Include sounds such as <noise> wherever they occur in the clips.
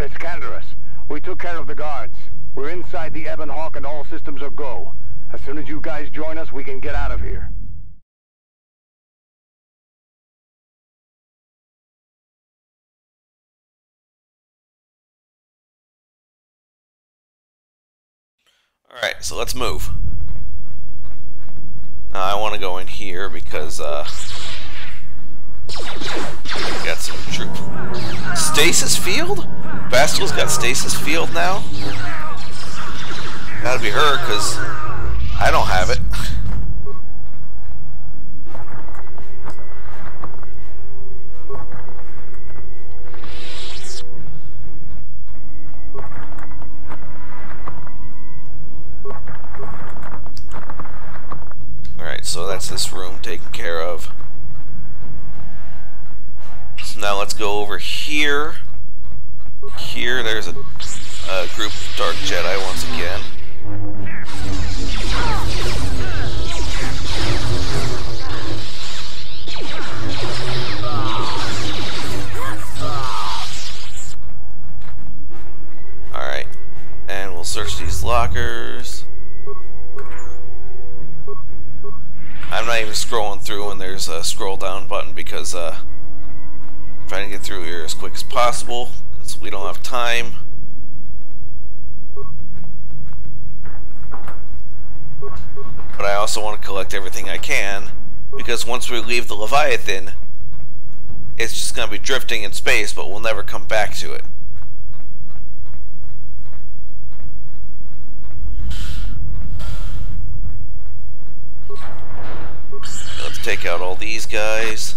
It's. We took care of the guards. We're inside the Ebon Hawk and all systems are go. As soon as you guys join us, we can get out of here. Alright, so let's move. Now I want to go in here because, uh... Got some troop. Stasis field? Bastila's got stasis field now? Gotta be her, because I don't have it. So that's this room taken care of. Now let's go over here. Here, there's a, a group of Dark Jedi once again. Alright, and we'll search these lockers. I'm not even scrolling through when there's a scroll down button because uh, trying to get through here as quick as possible because we don't have time. But I also want to collect everything I can because once we leave the Leviathan, it's just going to be drifting in space, but we'll never come back to it. Let's take out all these guys.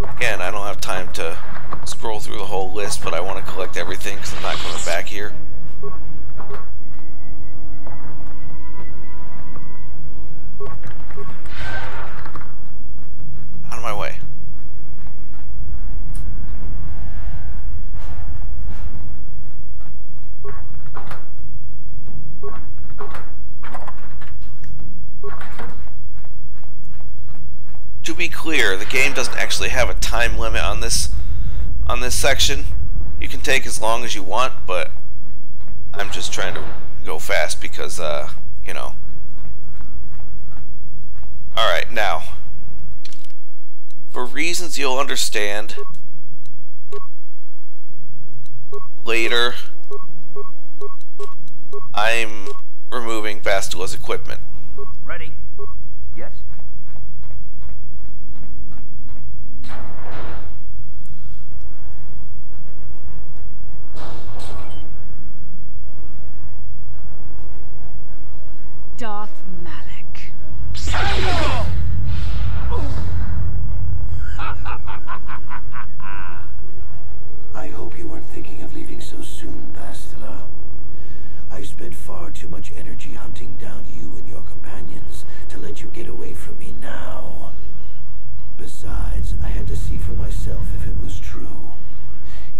Again, I don't have time to scroll through the whole list, but I want to collect everything because I'm not coming back here. Clear, the game doesn't actually have a time limit on this on this section. You can take as long as you want, but I'm just trying to go fast because, uh, you know. Alright, now. For reasons you'll understand later, I'm removing Bastila's equipment. Ready? Yes? So soon, Bastila. I spent far too much energy hunting down you and your companions to let you get away from me now. Besides, I had to see for myself if it was true.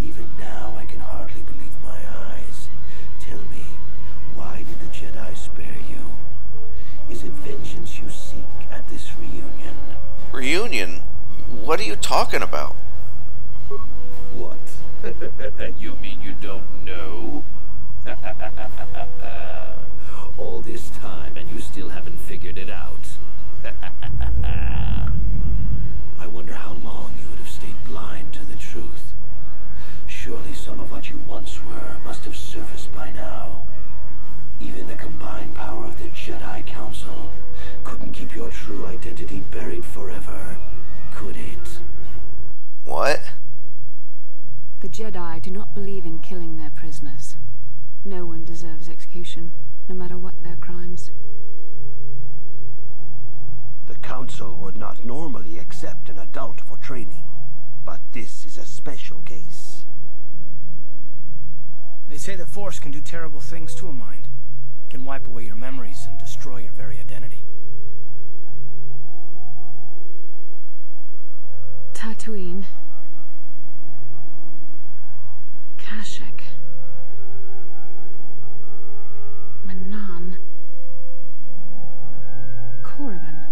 Even now, I can hardly believe my eyes. Tell me, why did the Jedi spare you? Is it vengeance you seek at this reunion? Reunion? What are you talking about? <laughs> You mean you don't know? <laughs> All this time and you still haven't figured it out. <laughs> I wonder how long you would have stayed blind to the truth. Surely some of what you once were must have surfaced by now. Even the combined power of the Jedi Council couldn't keep your true identity buried forever, could it? What? The Jedi do not believe in killing their prisoners. No one deserves execution, no matter what their crimes. The Council would not normally accept an adult for training, but this is a special case. They say the Force can do terrible things to a mind. can wipe away your memories and destroy your very identity. Tatooine. Kashyyyk. Manaan. Korriban.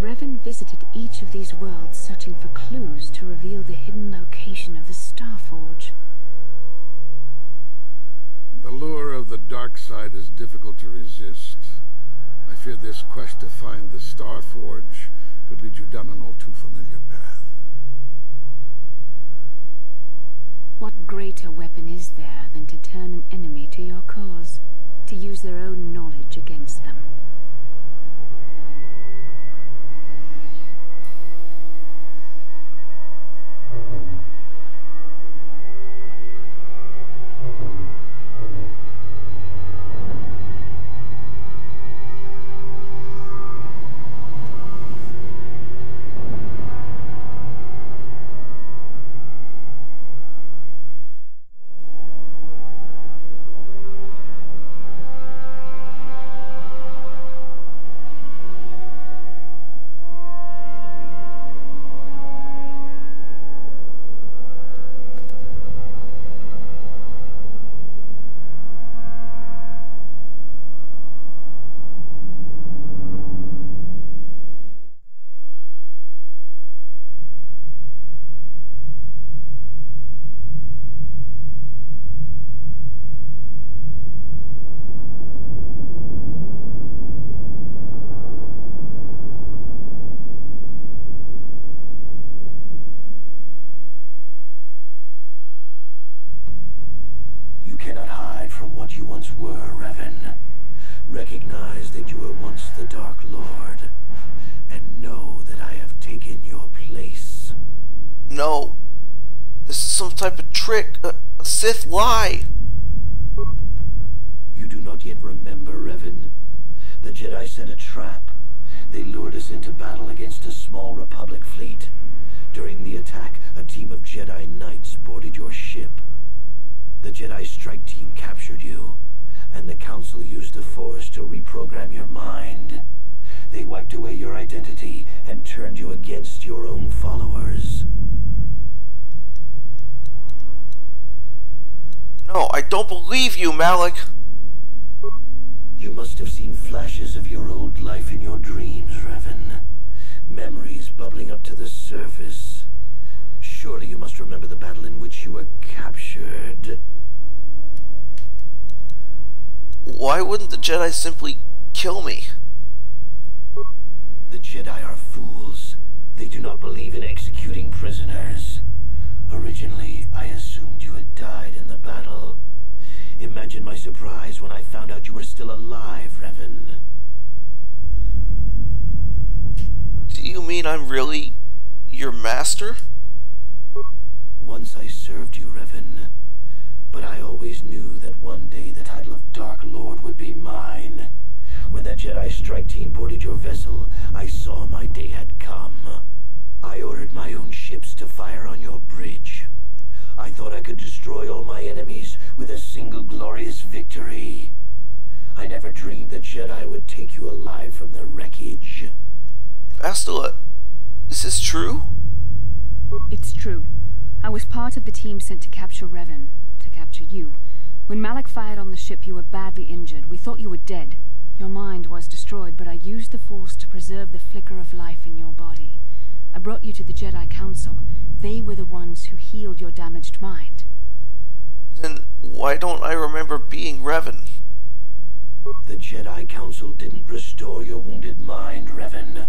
Revan visited each of these worlds searching for clues to reveal the hidden location of the Starforge. The lure of the dark side is difficult to resist. I fear this quest to find the Starforge could lead you down an all too familiar path. What greater weapon is there than to turn an enemy to your cause, to use their own knowledge against them? You some type of trick. A, a Sith lie. You do not yet remember, Revan. The Jedi set a trap. They lured us into battle against a small Republic fleet. During the attack, a team of Jedi Knights boarded your ship. The Jedi strike team captured you, and the Council used the Force to reprogram your mind. They wiped away your identity and turned you against your own followers. No, I don't believe you, Malak. You must have seen flashes of your old life in your dreams, Revan. Memories bubbling up to the surface. Surely you must remember the battle in which you were captured. Why wouldn't the Jedi simply kill me? The Jedi are fools. They do not believe in executing prisoners. Originally, I assumed you had died in the battle. Imagine my surprise when I found out you were still alive, Revan. Do you mean I'm really your master? Once I served you, Revan. But I always knew that one day the title of Dark Lord would be mine. When that Jedi strike team boarded your vessel, I saw my day had come. I ordered my own ships to fire on your bridge. I thought I could destroy all my enemies with a single glorious victory. I never dreamed that Jedi would take you alive from the wreckage. Bastila, is this true? It's true. I was part of the team sent to capture Revan, to capture you. When Malak fired on the ship, you were badly injured. We thought you were dead. Your mind was destroyed, but I used the Force to preserve the flicker of life in your body. I brought you to the Jedi Council. They were the ones who healed your damaged mind. Then why don't I remember being Revan? The Jedi Council didn't restore your wounded mind, Revan.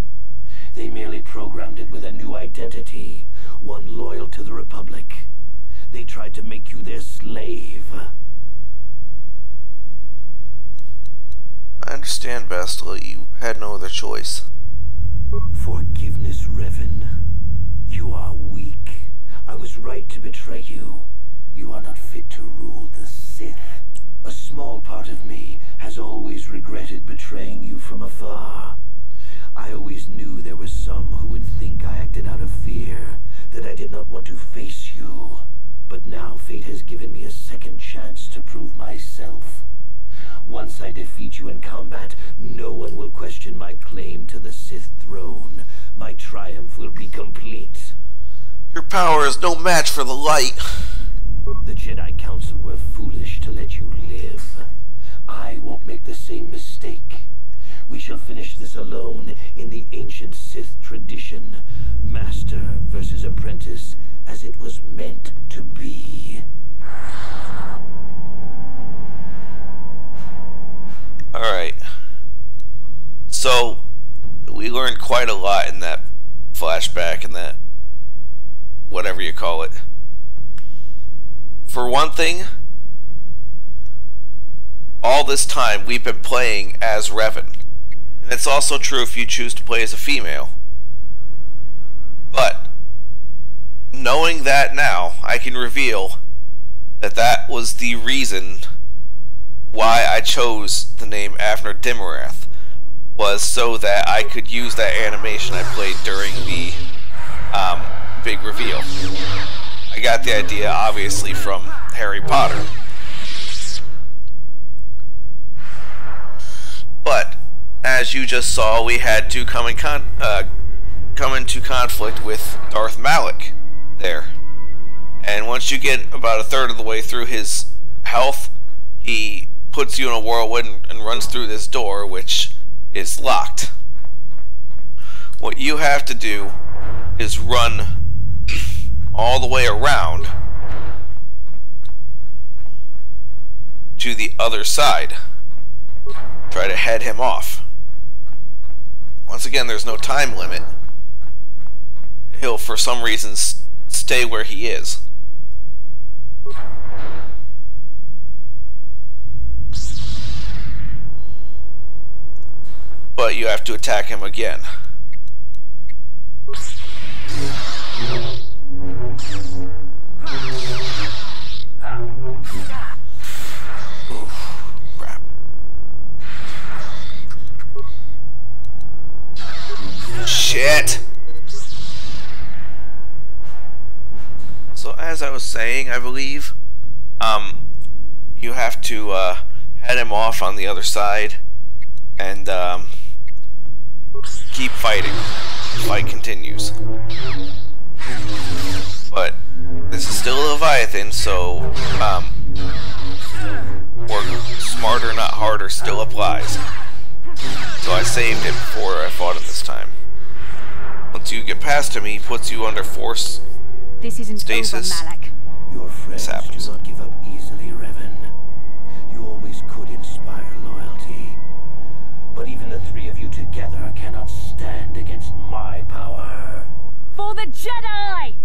They merely programmed it with a new identity, one loyal to the Republic. They tried to make you their slave. I understand, Bastila. You had no other choice. Revan. You are weak. I was right to betray you. You are not fit to rule the Sith. A small part of me has always regretted betraying you from afar. I always knew there were some who would think I acted out of fear, that I did not want to face you. But now fate has given me a second chance to prove myself. Once I defeat you in combat, no one will question my claim to the Sith throne. My triumph will be complete. Your power is no match for the light. The Jedi Council were foolish to let you live. I won't make the same mistake. We shall finish this alone in the ancient Sith tradition. Master versus apprentice, as it was meant to be. Alright. So, we learned quite a lot in that flashback and that whatever you call it. For one thing, all this time we've been playing as Revan. And it's also true if you choose to play as a female. But, knowing that now, I can reveal that that was the reason why I chose the name Avner Dimarath was so that I could use that animation I played during the um, big reveal. I got the idea, obviously, from Harry Potter. But, as you just saw, we had to come, in con uh, come into conflict with Darth Malak there. And once you get about a third of the way through his health, he puts you in a whirlwind and runs through this door, which is locked. What you have to do is run all the way around to the other side. Try to head him off. Once again, there's no time limit. He'll, for some reasons, stay where he is. But you have to attack him again. Shit! So as I was saying, I believe, um, you have to, uh, head him off on the other side, and, um, keep fighting. The fight continues. But, this is still a Leviathan, so, um, work smarter, not harder still applies. So I saved it before I fought him this time. Once you get past him, he puts you under force. This isn't Stasis. over, Malak. Your friends happens. do not give up stand against my power. For the Jedi!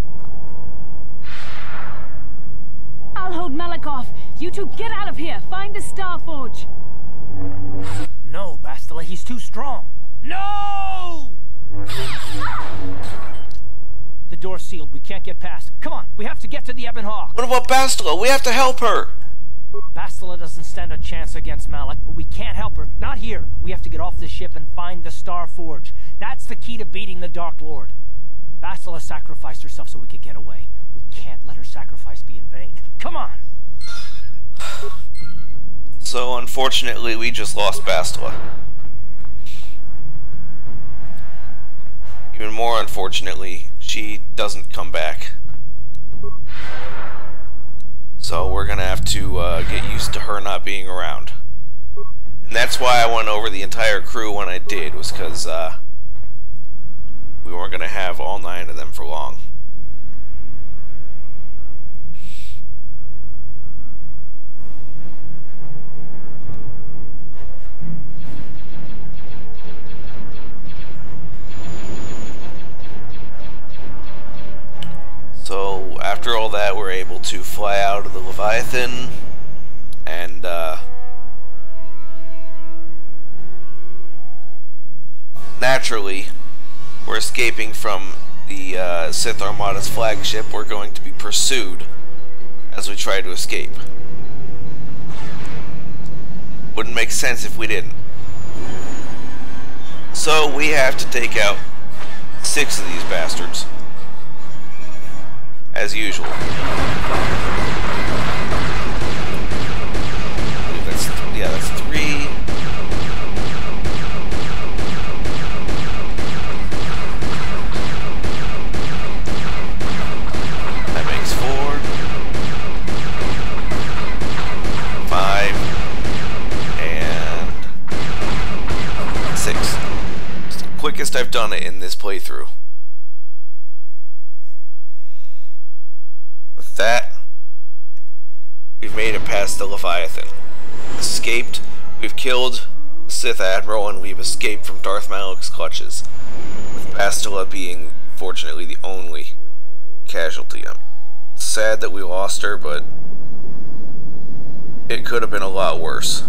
I'll hold Malak off. You two get out of here. Find the Star Forge. No, Bastila, he's too strong. No! The door's sealed. We can't get past. Come on, we have to get to the Ebon Hawk. What about Bastila? We have to help her! Bastila doesn't stand a chance against Malak, but we can't help her. Not here. We have to get off the ship and find the Star Forge. That's the key to beating the Dark Lord. Bastila sacrificed herself so we could get away. We can't let her sacrifice be in vain. Come on! So unfortunately, we just lost Bastila. Even more unfortunately, she doesn't come back. So we're gonna have to uh, get used to her not being around. And that's why I went over the entire crew when I did, was because uh, we weren't gonna have all nine of them for long. After all that, we're able to fly out of the Leviathan, and uh, naturally, we're escaping from the uh, Sith Armada's flagship. We're going to be pursued as we try to escape. Wouldn't make sense if we didn't. So we have to take out six of these bastards as usual. That's th yeah, that's three. That makes four. Five. And six. It's the quickest I've done it in this playthrough. Made it past the Leviathan. Escaped, we've killed the Sith Admiral, and we've escaped from Darth Malak's clutches, with Bastila being, fortunately, the only casualty. It's sad that we lost her, but it could have been a lot worse.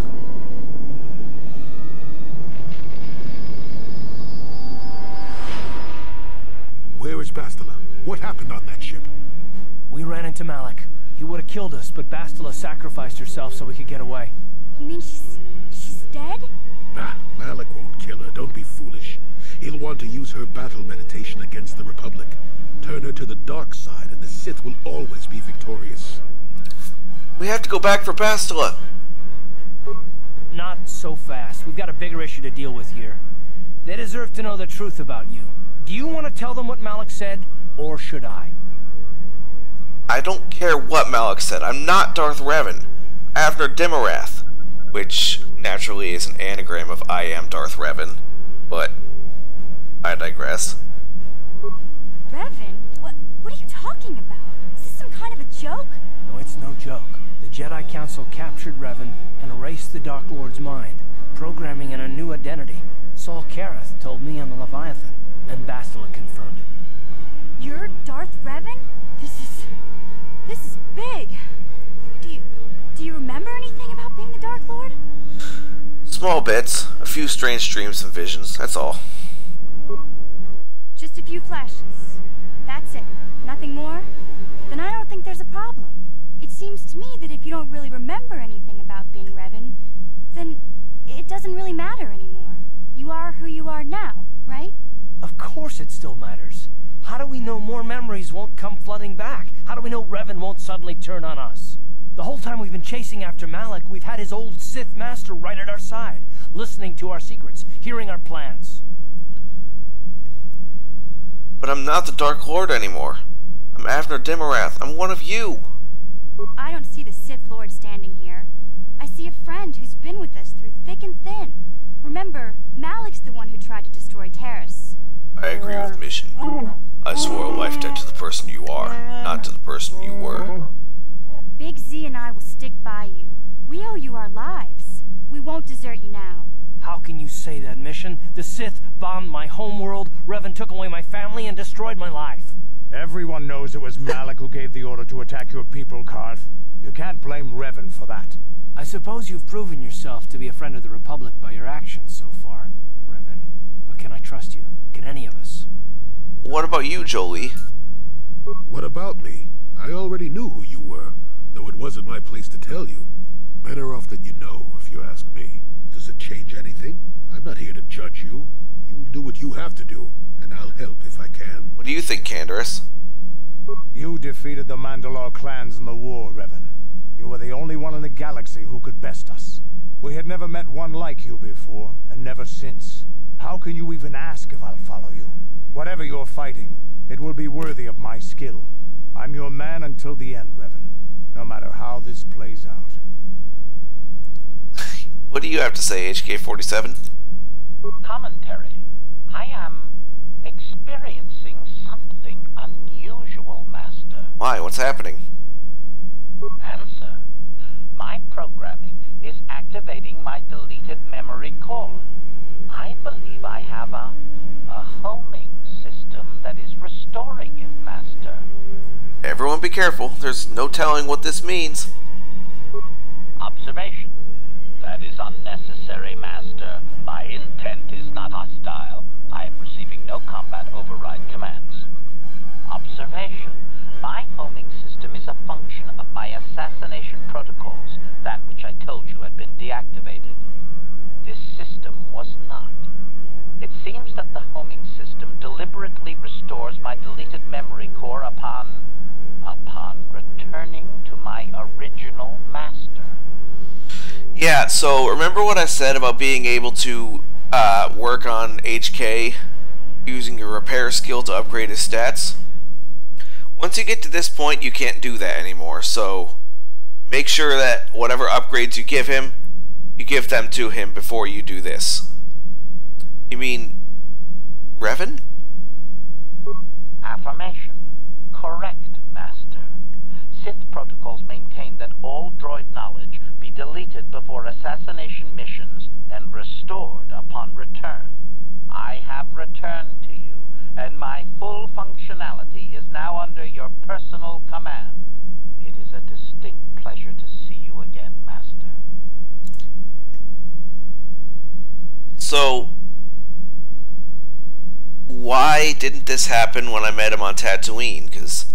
Where is Bastila? What happened on that ship? We ran into Malak. He would have killed us, but Bastila sacrificed herself so we could get away. You mean she's... she's dead? Ah, Malak won't kill her. Don't be foolish. He'll want to use her battle meditation against the Republic. Turn her to the dark side, and the Sith will always be victorious. We have to go back for Bastila. Not so fast. We've got a bigger issue to deal with here. They deserve to know the truth about you. Do you want to tell them what Malak said, or should I? I don't care what Malak said. I'm not Darth Revan. Avner Dimarath, which naturally is an anagram of I am Darth Revan, but I digress. Revan? What, what are you talking about? Is this some kind of a joke? No, it's no joke. The Jedi Council captured Revan and erased the Dark Lord's mind, programming in a new identity. Saul Karath told me on the Leviathan, and Bastila confirmed it. You're Darth Revan? This is... this is big. Do you... do you remember anything about being the Dark Lord? Small bits, a few strange dreams and visions, that's all. Just a few flashes. That's it. Nothing more? Then I don't think there's a problem. It seems to me that if you don't really remember anything about being Revan, then it doesn't really matter anymore. You are who you are now, right? Of course it still matters. How do we know more memories won't come flooding back? How do we know Revan won't suddenly turn on us? The whole time we've been chasing after Malak, we've had his old Sith master right at our side, listening to our secrets, hearing our plans. But I'm not the Dark Lord anymore. I'm Avner Dimarath. I'm one of you. I don't see the Sith Lord standing here. I see a friend who's been with us through thick and thin. Remember, Malak's the one who tried to destroy Taris. I agree with Mission. <laughs> I swore a life debt to the person you are, not to the person you were. Big Z and I will stick by you. We owe you our lives. We won't desert you now. How can you say that, Mission? The Sith bombed my homeworld, Revan took away my family, and destroyed my life. Everyone knows it was Malak who gave the order to attack your people, Carth. You can't blame Revan for that. I suppose you've proven yourself to be a friend of the Republic by your actions so far, Revan. But can I trust you? Can any of us? What about you, Jolee? What about me? I already knew who you were, though it wasn't my place to tell you. Better off that you know, if you ask me. Does it change anything? I'm not here to judge you. You'll do what you have to do, and I'll help if I can. What do you think, Canderous? You defeated the Mandalore clans in the war, Revan. You were the only one in the galaxy who could best us. We had never met one like you before, and never since. How can you even ask if I'll follow you? Whatever you're fighting, it will be worthy of my skill. I'm your man until the end, Revan. No matter how this plays out. <laughs> What do you have to say, HK-47? Commentary. I am experiencing something unusual, Master. Why? What's happening? Answer. My programming is activating my deleted memory core. I believe I have a, a homing system that is restoring it, Master. Everyone be careful. There's no telling what this means. Observation. That is unnecessary, Master. My intent is not hostile. I am receiving no combat override commands. Observation. My homing system is a function of my assassination protocols, that which I told you had been deactivated. This system was not. It seems that the homing system deliberately restores my deleted memory core upon... upon returning to my original master. Yeah, so remember what I said about being able to uh, work on HK using your repair skill to upgrade his stats? Once you get to this point, you can't do that anymore, so make sure that whatever upgrades you give him, you give them to him before you do this. You mean Revan? Affirmation. Correct, Master. Sith protocols maintain that all droid knowledge be deleted before assassination missions and restored upon return. I have returned to you, and my full functionality is now under your personal command. It is a distinct pleasure to see you again, Master. So, why didn't this happen when I met him on Tatooine? Because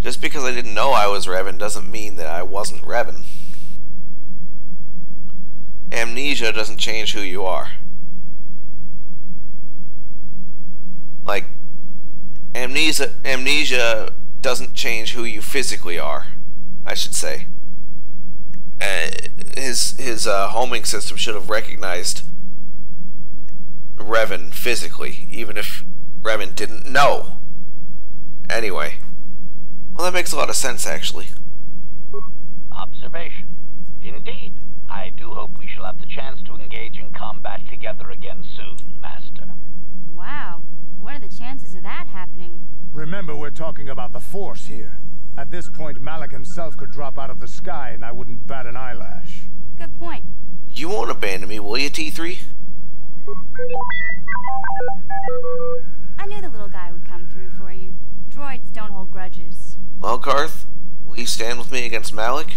just because I didn't know I was Revan doesn't mean that I wasn't Revan. Amnesia doesn't change who you are. Like, amnesia, amnesia doesn't change who you physically are, I should say. Uh, his his uh, homing system should have recognized Revan physically, even if Revan didn't know. Anyway. Well, that makes a lot of sense, actually. Observation. Indeed, I do hope we shall have the chance to engage in combat together again soon, Master. Wow. What are the chances of that happening? Remember, we're talking about the Force here. At this point, Malak himself could drop out of the sky and I wouldn't bat an eyelash. Good point. You won't abandon me, will you, T3? I knew the little guy would come through for you. Droids don't hold grudges. Well, Carth, will you stand with me against Malak?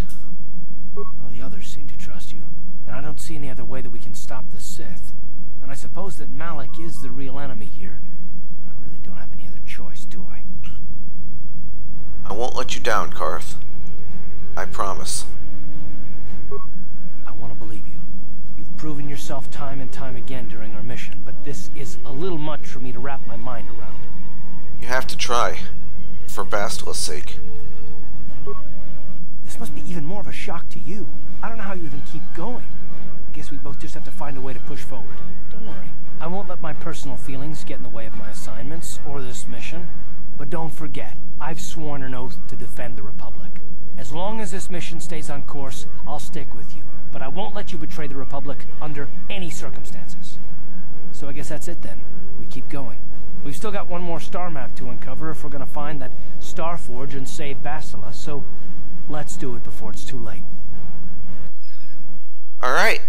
Well, the others seem to trust you, and I don't see any other way that we can stop the Sith. And I suppose that Malak is the real enemy here. I really don't have any other choice, do I? I won't let you down, Carth. I promise. I want to believe you. You've proven yourself time and time again during our mission, but this is a little much for me to wrap my mind around. You have to try. For Bastila's sake. This must be even more of a shock to you. I don't know how you even keep going. I guess we both just have to find a way to push forward. Don't worry. I won't let my personal feelings get in the way of my assignments or this mission. But don't forget, I've sworn an oath to defend the Republic. As long as this mission stays on course, I'll stick with you. But I won't let you betray the Republic under any circumstances. So I guess that's it then. We keep going. We've still got one more star map to uncover if we're gonna find that Star Forge and save Bastila, so let's do it before it's too late. Alright.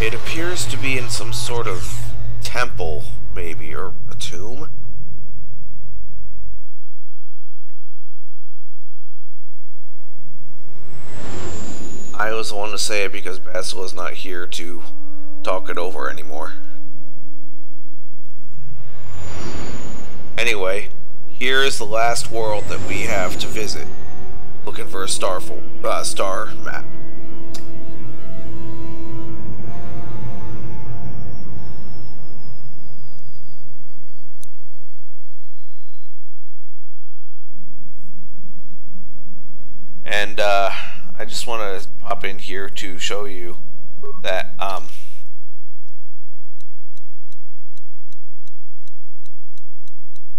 It appears to be in some sort of temple, maybe, or a tomb. I was the one to say it because Basil is not here to talk it over anymore. Anyway, here is the last world that we have to visit. Looking for a star, uh, star map. And uh, I just want to pop in here to show you that um,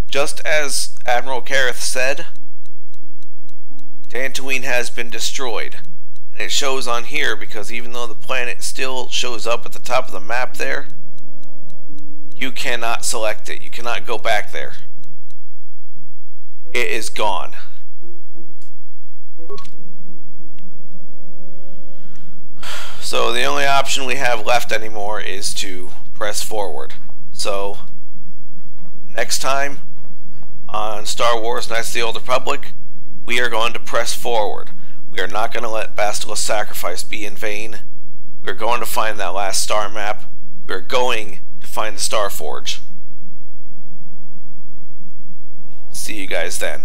just as Admiral Karath said, Dantooine has been destroyed. And it shows on here because even though the planet still shows up at the top of the map there, you cannot select it. You cannot go back there. It is gone. So the only option we have left anymore is to press forward. So next time on Star Wars Knights of the Old Republic, we are going to press forward. We are not going to let Bastila's sacrifice be in vain. We're going to find that last star map. We're going to find the Star Forge. See you guys then.